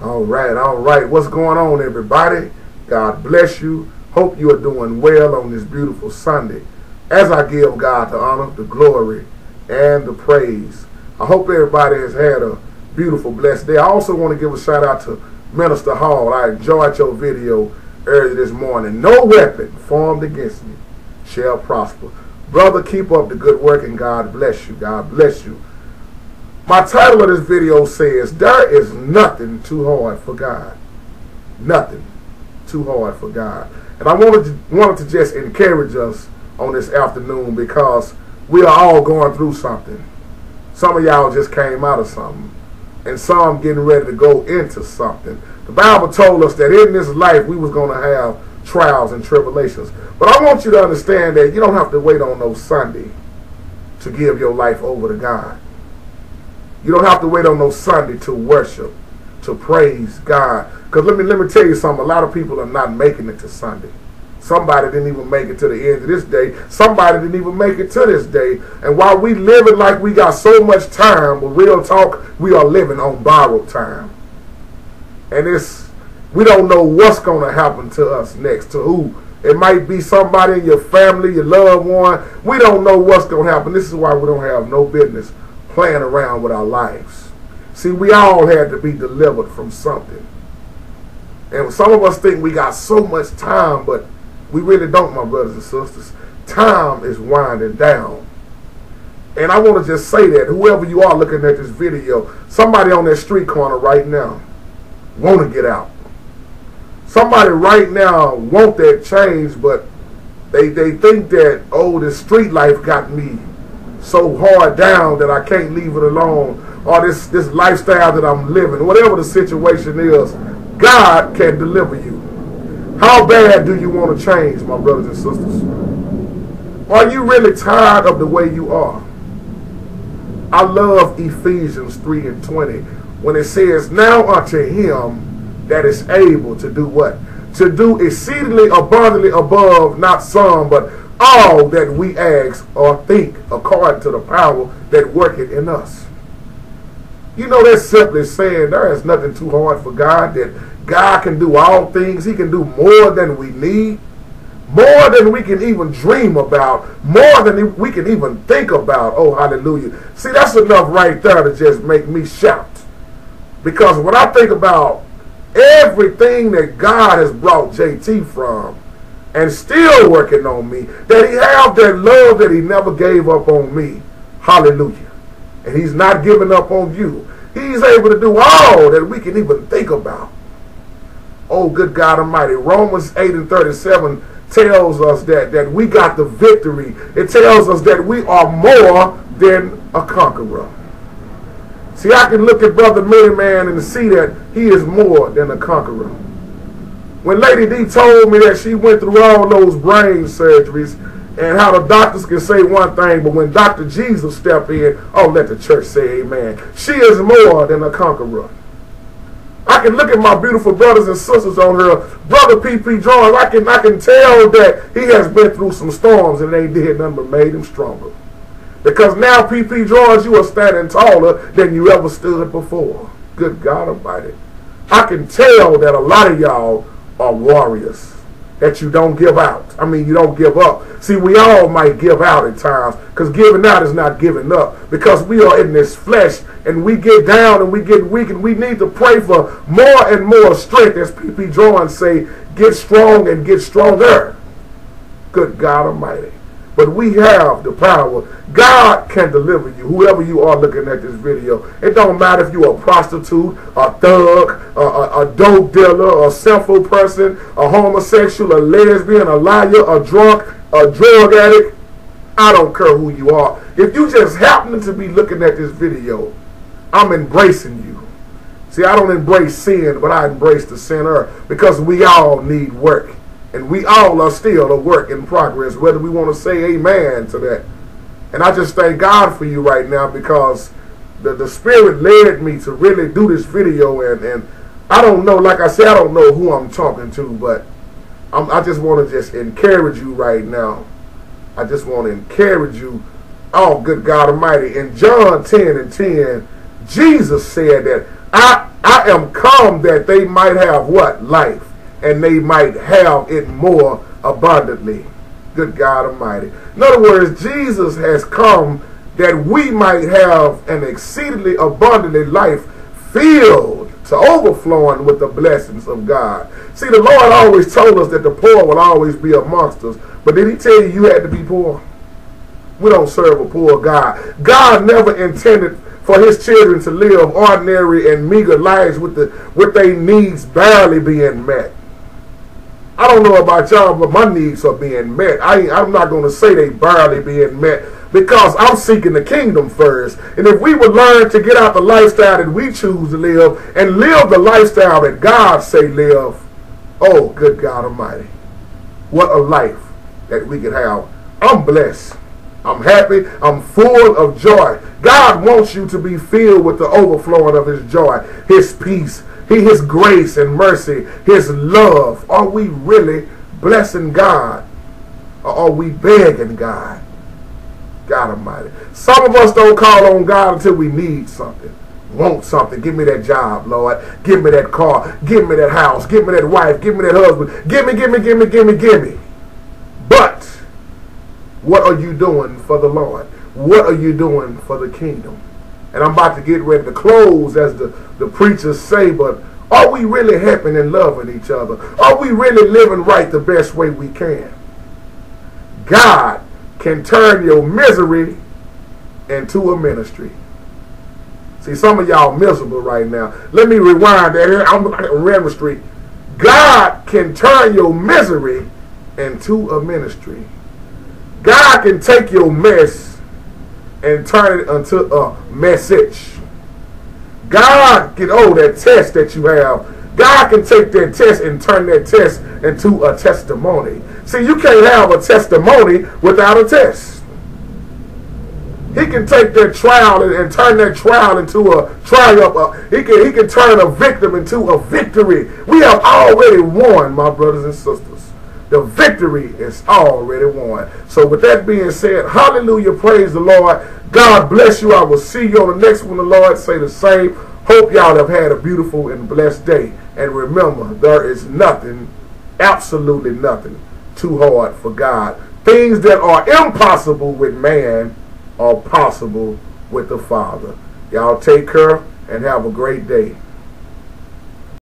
All right, all right. What's going on, everybody? God bless you. Hope you are doing well on this beautiful Sunday. As I give God the honor, the glory, and the praise. I hope everybody has had a beautiful, blessed day. I also want to give a shout out to Minister Hall. I enjoyed your video earlier this morning. No weapon formed against me shall prosper. Brother, keep up the good work and God bless you. God bless you. My title of this video says, There is nothing too hard for God. Nothing too hard for God. And I wanted to, wanted to just encourage us on this afternoon because we are all going through something. Some of y'all just came out of something. And some getting ready to go into something. The Bible told us that in this life we was going to have trials and tribulations. But I want you to understand that you don't have to wait on no Sunday to give your life over to God. You don't have to wait on no Sunday to worship, to praise God. Because let me let me tell you something. A lot of people are not making it to Sunday. Somebody didn't even make it to the end of this day. Somebody didn't even make it to this day. And while we living like we got so much time, but real talk, we are living on borrowed time. And it's we don't know what's going to happen to us next, to who. It might be somebody in your family, your loved one. We don't know what's going to happen. This is why we don't have no business playing around with our lives. See, we all had to be delivered from something. And some of us think we got so much time, but we really don't, my brothers and sisters. Time is winding down. And I want to just say that whoever you are looking at this video, somebody on that street corner right now want to get out. Somebody right now want that change, but they, they think that, oh, this street life got me so hard down that I can't leave it alone, or this, this lifestyle that I'm living, whatever the situation is, God can deliver you. How bad do you want to change, my brothers and sisters? Are you really tired of the way you are? I love Ephesians 3 and 20 when it says, Now unto him that is able to do what? To do exceedingly abundantly above not some, but all that we ask or think according to the power that worketh in us. You know, that's simply saying there is nothing too hard for God, that God can do all things. He can do more than we need, more than we can even dream about, more than we can even think about. Oh, hallelujah. See, that's enough right there to just make me shout. Because when I think about everything that God has brought JT from, and still working on me, that he have that love that he never gave up on me. Hallelujah. And he's not giving up on you. He's able to do all that we can even think about. Oh, good God Almighty. Romans 8 and 37 tells us that, that we got the victory. It tells us that we are more than a conqueror. See, I can look at Brother Many Man and see that he is more than a conqueror. When Lady D told me that she went through all those brain surgeries and how the doctors can say one thing, but when Dr. Jesus stepped in, oh, let the church say amen. She is more than a conqueror. I can look at my beautiful brothers and sisters on her. Brother P.P. Jones, I can, I can tell that he has been through some storms and they did nothing but made him stronger. Because now, P.P. George, you are standing taller than you ever stood before. Good God Almighty. I can tell that a lot of y'all are warriors. That you don't give out. I mean, you don't give up. See, we all might give out at times because giving out is not giving up because we are in this flesh and we get down and we get weak and we need to pray for more and more strength. As P.P. Jones say, get strong and get stronger. Good God Almighty. But we have the power. God can deliver you, whoever you are looking at this video. It don't matter if you're a prostitute, a thug, a, a, a dope dealer, a sinful person, a homosexual, a lesbian, a liar, a drunk, a drug addict. I don't care who you are. If you just happen to be looking at this video, I'm embracing you. See, I don't embrace sin, but I embrace the sinner because we all need work. And we all are still a work in progress, whether we want to say amen to that. And I just thank God for you right now because the, the Spirit led me to really do this video. And, and I don't know, like I said, I don't know who I'm talking to, but I'm, I just want to just encourage you right now. I just want to encourage you. Oh, good God Almighty. In John 10 and 10, Jesus said that I, I I am come that they might have what? Life. And they might have it more abundantly. Good God Almighty. In other words, Jesus has come that we might have an exceedingly abundantly life filled to overflowing with the blessings of God. See, the Lord always told us that the poor will always be amongst us. But did he tell you you had to be poor? We don't serve a poor God. God never intended for his children to live ordinary and meager lives with the with their needs barely being met. I don't know about y'all, but my needs are being met. I I'm not going to say they barely being met because I'm seeking the kingdom first. And if we would learn to get out the lifestyle that we choose to live and live the lifestyle that God say live, oh, good God Almighty, what a life that we could have. I'm blessed. I'm happy. I'm full of joy. God wants you to be filled with the overflowing of his joy, his peace, his grace and mercy, his love. Are we really blessing God? Or are we begging God? God Almighty. Some of us don't call on God until we need something. Want something. Give me that job, Lord. Give me that car. Give me that house. Give me that wife. Give me that husband. Give me, give me, give me, give me, give me. But what are you doing for the Lord? What are you doing for the kingdom? And I'm about to get ready to close as the, the preachers say, but are we really helping and loving each other? Are we really living right the best way we can? God can turn your misery into a ministry. See, some of y'all miserable right now. Let me rewind that here. I'm on Redmond Street. God can turn your misery into a ministry. God can take your mess and turn it into a message. God can, oh, that test that you have, God can take that test and turn that test into a testimony. See, you can't have a testimony without a test. He can take that trial and, and turn that trial into a triumph. Uh, he can he can turn a victim into a victory. We have already won, my brothers and sisters. The victory is already won. So with that being said, hallelujah, praise the Lord. God bless you. I will see you on the next one. The Lord say the same. Hope y'all have had a beautiful and blessed day. And remember, there is nothing, absolutely nothing, too hard for God. Things that are impossible with man are possible with the Father. Y'all take care and have a great day.